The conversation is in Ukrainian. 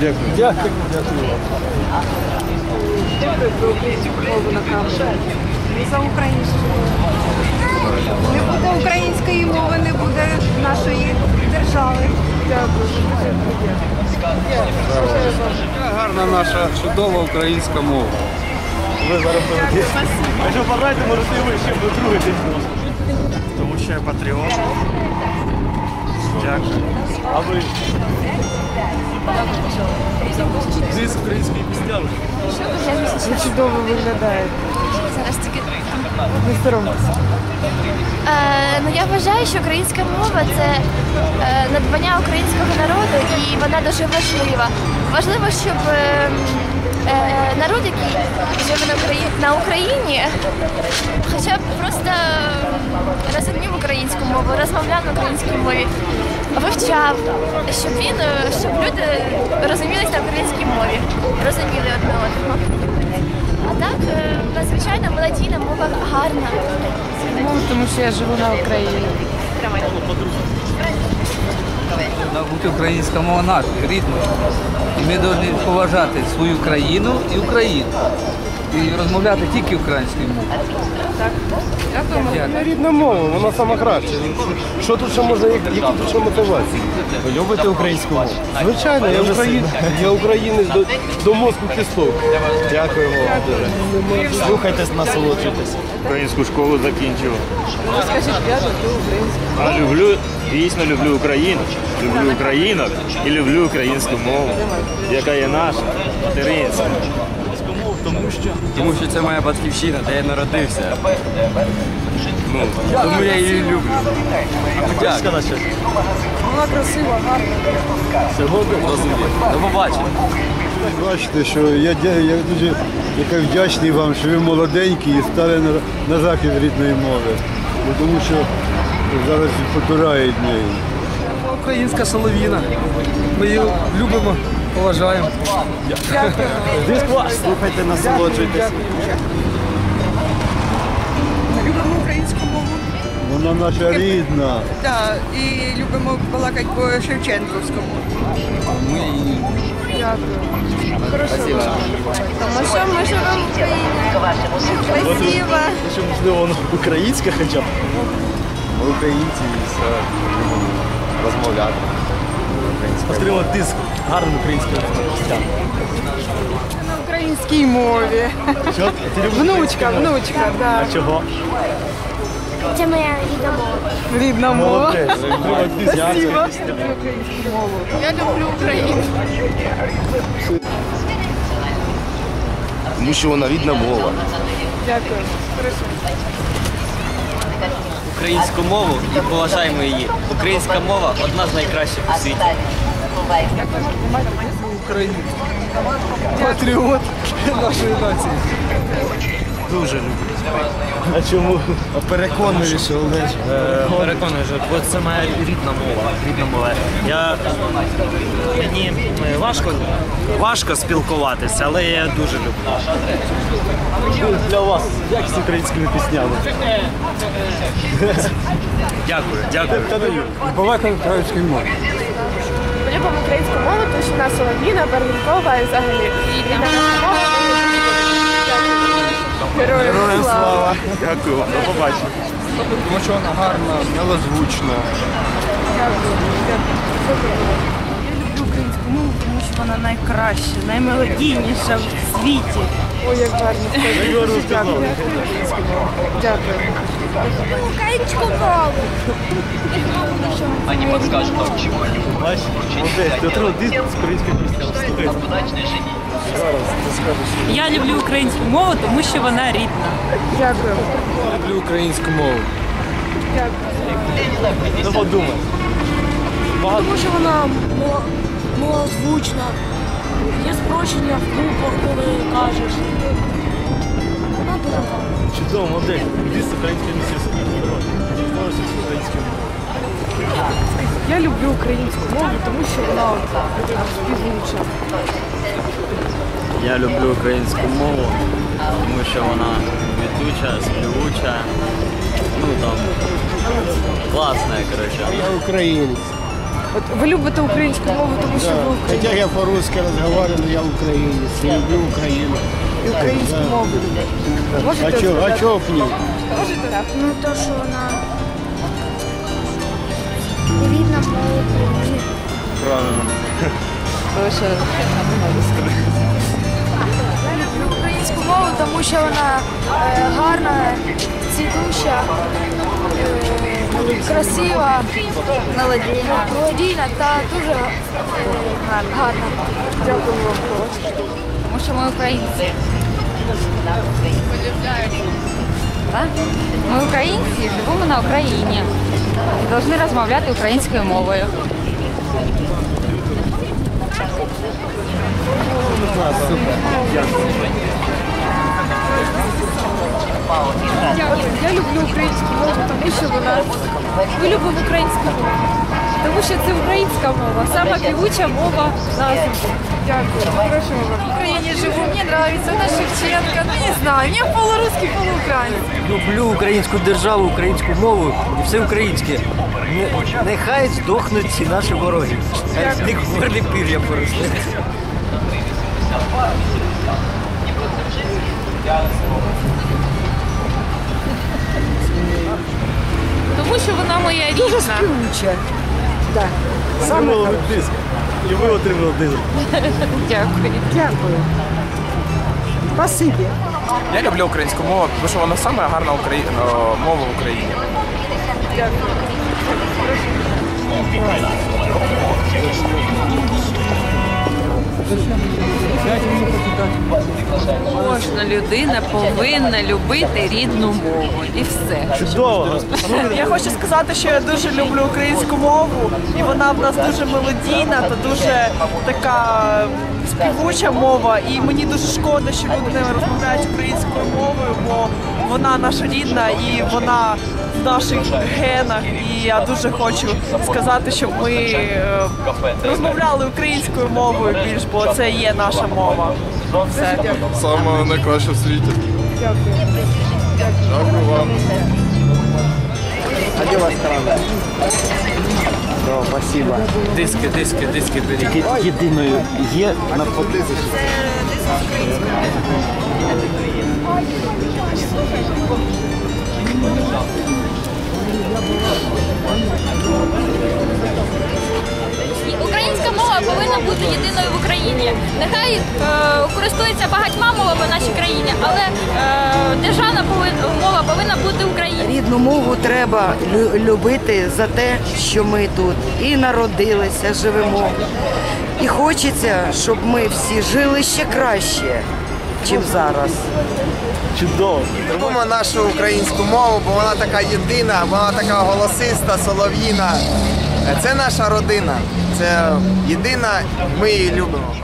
Дякую. Дякую. За українську. Не буде української мови, не буде нашої держави. Гарна наша чудова українська мова. Якщо бажаєте, можете і ви ще до. Тому що я патріот. Дякую. А ви? Ти з української піснями. Ви чудово виглядаєте. Зараз тільки Не соромтеся. Е, ну я вважаю, що українська мова це е, надбання українського народу і вона дуже важлива. Важливо, щоб е, е, народ, який живе на Україні, на Україні, хоча б просто розумів українську мову, розмовляв на українській мові, вивчав, щоб він, е, щоб люди розумілись на українській мові, розуміли одне одного. Так, звичайно, надзвичайно мелодійна мова гарна. Ну, тому що я живу на Україні. Бути українська мова наша, рідна. І ми повинні поважати свою країну і Україну. І розмовляти тільки українською мовою. Це рідна мова, вона сама краща. Що тут ще може, які тут ще мотивації? Ви любите українську мову? Звичайно, я українець, я українець до, до мозку кісток. Дякую вам дуже. Слухайтесь, насолоджуйтесь. Українську школу закінчив. Скажіть, я люблю українську. А люблю, дійсно люблю Україну, люблю українок і люблю українську мову, яка є наша, материнська. Тому що це моя батьківщина, де я народився. Ну, тому я її люблю. Дякую. Сказати? Вона красива, гарна. Розумію. До побачення. Бачите, що я, я дуже яка вдячний вам, що ви молоденькі і стали на, на захист рідної мови. Бо Тому що зараз потурають неї. Українська солов'їна. Ми її любимо, поважаємо. Слухайте, насолоджуйтесь. Любимо українську мову. Вона наша рідна. Так, і любимо балакати по Шевченківському. Ми її Дякую. Хорошо. Тому що ми живемо в Україні. Спасибо. Що можливо воно українська хоча б. Ми українці і все любимо розмовляти. Отримати диск гарним українським пісням. На українській мові. Що? Ти любиш Внучка, внучка, да. А чого? Це моя рідна мова. Рідна мова. Молодець. Отримати диск. Спасибо. Люблю українську мову. Я люблю Україну. Тому що вона рідна мова. Дякую. Хорошо. Українську мову і поважаємо її. Українська мова одна з найкращих у світі. патріот нашої нації. Дуже люблю. А чому? Переконливіше, Олеж. Переконую, що бо це моя рідна мова. Рідна мова. Я мені е, важко важко спілкуватися, але я дуже люблю. Для вас, як з українськими піснями? Дякую, дякую. Балакай українською мовою. Ми любимо українську мову, тому що вона солов'їна, барвінкова і взагалі. Мова. Героям слава. Дякую вам, до побачення. Тому що вона гарна, милозвучна. Я люблю українську мову, тому що вона найкраща, наймелодійніша в світі. Ой, як гарно. Дякую. Дякую. Українську мову. Бачиш, молодець, ти отримав диск з українською піснею. Слухайте. Я люблю українську мову, тому що вона рідна. Дякую. Люблю українську мову. Ну подумай. Багато Тому що вона малозвучна, є спрощення в буквах, коли кажеш. Вона дуже гарна. чудово, молодець. Іди з українською піснею. Українською. Я люблю українську мову, тому що вона співуча. Я люблю українську мову, тому що вона квітуча, співуча. Ну там класна, коротше. Я українець. От ви любите українську мову, тому що ви Хотя я по-русски разговариваю, но я украинец. Я люблю Украину. і українську мову любите. Можете А чё, а чё к ним? Можете? Ну то, що вона рідна мова України. Я люблю українську мову, тому що вона е, гарна, цвітуща, е, красива, мелодійна, мелодійна та дуже е, гарна. Дякую вам. Тому що ми українці. Ми українці, живемо на Україні і повинні розмовляти українською мовою. Я, я люблю українську мову, тому що вона. Ми любимо українську мову. Тому що це українська мова, сама півуча мова на землі. Дякую. В Україні живу, мені подобається на Шевченка. Ну не знаю, я полурусский, полуукраїнський. Люблю українську державу, українську мову і все українське. Не- Нехай здохнуть ці наші вороги. Хай з них горлі пір'я поросли. Тому що вона моя рідна. Дуже співуча. Так. Саме Отримали диск. І ви отримали диск. Дякую. Дякую. Спасибі. Я люблю українську мову, тому що вона саме гарна Украї... о, мова в Україні. Кожна людина повинна любити рідну мову і все. Чудово. Я хочу сказати, що я дуже люблю українську мову, і вона в нас дуже мелодійна та дуже така співуча мова. І мені дуже шкода, що люди не розмовляють українською мовою, бо вона наша рідна і вона в наших генах. І я дуже хочу сказати, щоб ми е, розмовляли українською мовою більш, бо це є наша мова. Все. Саме найкраще в світі. Дякую вам. А де вас спасибо. Диски, диски, диски беріть. Єдиною є на фотозі. Українська мова повинна бути єдиною в Україні. Нехай е, користується багатьма мовами в нашій країні, але е, державна повин- мова повинна бути українською. Рідну мову треба лю- любити за те, що ми тут і народилися, живемо. І хочеться, щоб ми всі жили ще краще, ніж зараз. Чудово. Любимо нашу українську мову, бо вона така єдина, вона така голосиста, солов'їна. Це наша родина. Це єдина, ми її любимо.